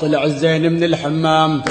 طلع الزين من الحمام.